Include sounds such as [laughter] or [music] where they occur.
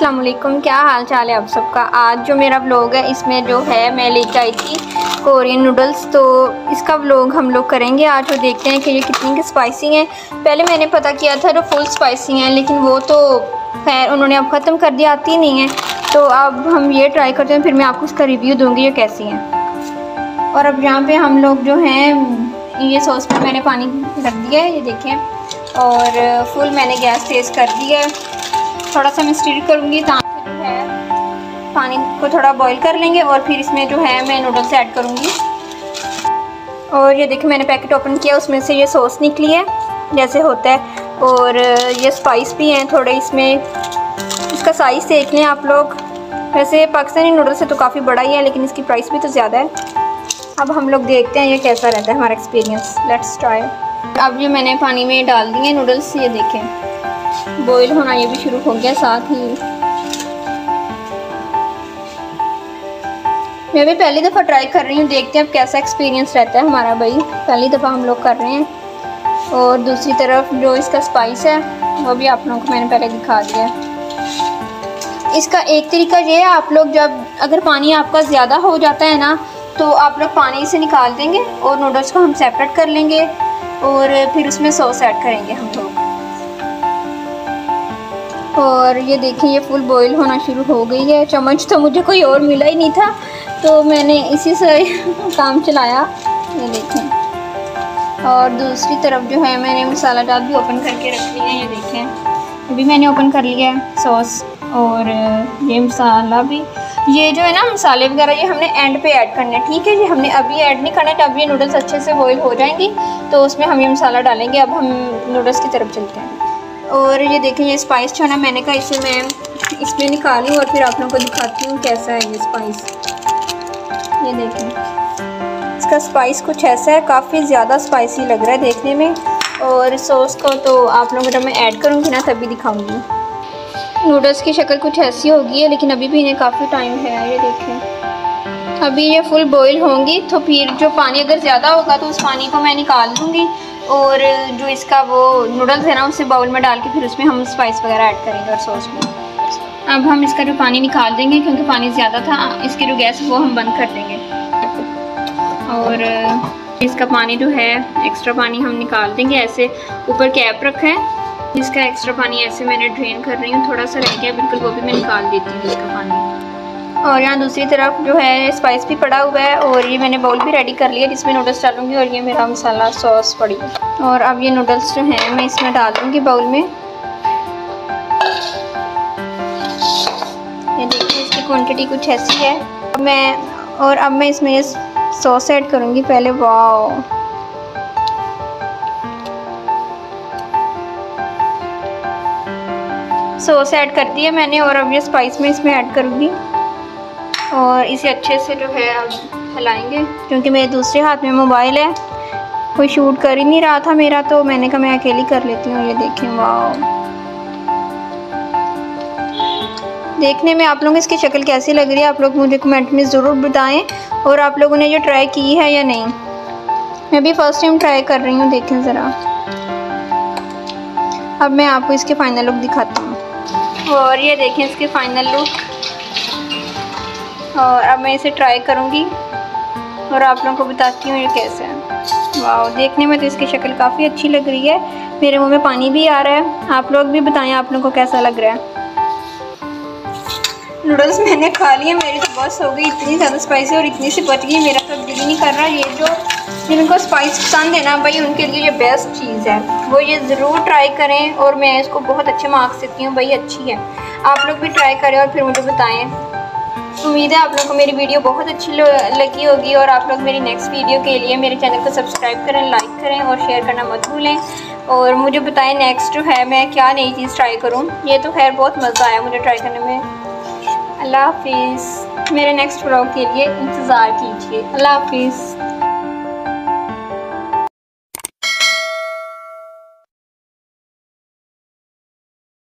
वालेकुम क्या हाल चाल है आप सबका? आज जो मेरा व्लॉग है, इसमें जो है, मैं लेके आई थी कोरियन नूडल्स तो इसका व्लॉग हम लोग करेंगे आज वो देखते हैं कि ये कितनी की स्पाइसी हैं। पहले मैंने पता किया था जो फुल स्पाइसी हैं, लेकिन वो तो खैर उन्होंने अब ख़त्म कर दिया, आती नहीं है। तो अब हम ये ट्राई करते हैं, फिर मैं आपको उसका रिव्यू दूँगी, ये कैसी हैं। और अब यहाँ पर हम लोग जो हैं, ये सॉस पर मैंने पानी रख दिया है, ये देखें। और फुल मैंने गैस तेज़ कर दिया है। थोड़ा सा मैं स्टीर करूँगी, ताकि जो है पानी को थोड़ा बॉईल कर लेंगे और फिर इसमें जो है मैं नूडल्स ऐड करूँगी। और ये देखिए, मैंने पैकेट ओपन किया, उसमें से ये सॉस निकली है, जैसे होता है। और ये स्पाइस भी हैं थोड़े, इसमें इसका साइज़ देख लें आप लोग। वैसे पाकिस्तानी नूडल्स से तो काफ़ी बड़ा ही है, लेकिन इसकी प्राइस भी तो ज़्यादा है। अब हम लोग देखते हैं ये कैसा रहता है, हमारा एक्सपीरियंस लेट्स ट्राई अब ये मैंने पानी में डाल दिए नूडल्स ये देखें। बॉईल होना ये भी शुरू हो गया साथ ही। मैं भी पहली दफ़ा ट्राई कर रही हूँ, देखते हैं अब कैसा एक्सपीरियंस रहता है हमारा भाई। पहली दफ़ा हम लोग कर रहे हैं। और दूसरी तरफ़ जो इसका स्पाइस है, वो भी आप लोगों को मैंने पहले दिखा दिया इसका एक तरीका ये है, आप लोग जब अगर पानी आपका ज़्यादा हो जाता है ना तो आप लोग पानी से निकाल देंगे और नूडल्स को हम सेपरेट कर लेंगे और फिर उसमें सॉस ऐड करेंगे हम लोग। और ये देखें, ये फुल बॉईल होना शुरू हो गई है। चम्मच तो मुझे कोई और मिला ही नहीं था तो मैंने इसी से [laughs] काम चलाया। ये देखें। और दूसरी तरफ़ जो है, मैंने मसाला डाल भी ओपन करके रख लिया है, ये देखें। अभी मैंने ओपन कर लिया है सॉस और ये मसाला भी। ये जो है ना, मसाले वगैरह, ये हमने एंड पे ऐड करने ठीक है? जी हमने अभी ऐड नहीं करना है अब ये नूडल्स अच्छे से बॉईल हो जाएँगी तो उसमें हम ये मसाला डालेंगे। अब हम नूडल्स की तरफ़ चलते हैं। और ये देखें, ये स्पाइस जो ना मैंने कहा, इसे मैं इसमें निकालूँ और फिर आप लोगों को दिखाती हूँ कैसा है ये स्पाइस ये देखें, इसका स्पाइस कुछ ऐसा है, काफ़ी ज़्यादा स्पाइसी लग रहा है देखने में। और सॉस को तो आप लोगों को जब मैं ऐड करूँगी ना, तभी दिखाऊँगी। नूडल्स की शक्ल कुछ ऐसी होगी है, लेकिन अभी भी इन्हें काफ़ी टाइम है, ये देखें। अभी ये फुल बॉईल होंगी तो फिर जो पानी अगर ज़्यादा होगा तो उस पानी को मैं निकाल दूँगी और जो इसका वो नूडल्स है ना, उसे बाउल में डाल के फिर उसमें हम स्पाइस वगैरह ऐड करेंगे और सॉस में। अब हम इसका जो पानी निकाल देंगे, क्योंकि पानी ज़्यादा था, इसकी जो गैस वो हम बंद कर देंगे। और, इसका पानी जो है एक्स्ट्रा पानी हम निकाल देंगे, ऐसे ऊपर कैप रखा है। इसका एक्स्ट्रा पानी ऐसे मैंने ड्रेन कर रही हूँ, थोड़ा सा रह गया, बिल्कुल वो भी मैं निकाल देती हूँ इसका। और यहाँ दूसरी तरफ़ जो है स्पाइस भी पड़ा हुआ है और ये मैंने बाउल भी रेडी कर लिया जिसमें नूडल्स डालूँगी और ये मेरा मसाला सॉस पड़ी और अब ये नूडल्स जो हैं, मैं इसमें डाल दूँगी बाउल में। ये देखिए, इसकी क्वांटिटी कुछ ऐसी है। अब मैं, और अब मैं इसमें ये सॉस ऐड करूँगी पहले। वाओ सॉस ऐड कर दिया मैंने और अब ये स्पाइस में इसमें ऐड करूँगी। और इसे अच्छे से जो है अब हिलाएँगे, क्योंकि मेरे दूसरे हाथ में मोबाइल है। कोई शूट कर ही नहीं रहा था मेरा तो मैंने कहा मैं अकेली कर लेती हूँ, ये देखें वाह देखने में आप लोगों को इसकी शक्ल कैसी लग रही है? आप लोग मुझे कमेंट में ज़रूर बताएँ, और आप लोगों ने जो ट्राई की है या नहीं। मैं भी फ़र्स्ट टाइम ट्राई कर रही हूँ, देखें ज़रा। अब मैं आपको इसके फ़ाइनल लुक दिखाती हूँ। और ये देखें इसके फ़ाइनल लुक और अब मैं इसे ट्राई करूँगी और आप लोगों को बताती हूँ ये कैसे है। वाह देखने में तो इसकी शक्ल काफ़ी अच्छी लग रही है। मेरे मुँह में पानी भी आ रहा है। आप लोग भी बताएँ आप लोगों को कैसा लग रहा है। नूडल्स मैंने खा लिए, मेरी तो बस हो गई, इतनी ज़्यादा स्पाइसी और इतनी सी बच गई, मेरा तो दिल नहीं कर रहा। ये जो जिनको स्पाइस पसंद है ना भाई, उनके लिए ये बेस्ट चीज़ है। वो ये ज़रूर ट्राई करें और मैं इसको बहुत अच्छे मार्क्स देती हूँ, भाई अच्छी है। आप लोग भी ट्राई करें और फिर मुझे बताएँ। उम्मीद है आप लोग को मेरी वीडियो बहुत अच्छी लगी होगी और आप लोग मेरी नेक्स्ट वीडियो के लिए मेरे चैनल को सब्सक्राइब करें लाइक करें और शेयर करना मत भूलें। और मुझे बताएँ नेक्स्ट जो है, मैं क्या नई चीज़ ट्राई करूँ? ये तो खैर बहुत मज़ा आया मुझे ट्राई करने में। अल्लाह हाफिज़। मेरे नेक्स्ट ब्लॉग के लिए इंतज़ार कीजिए। अल्लाह हाफिज़।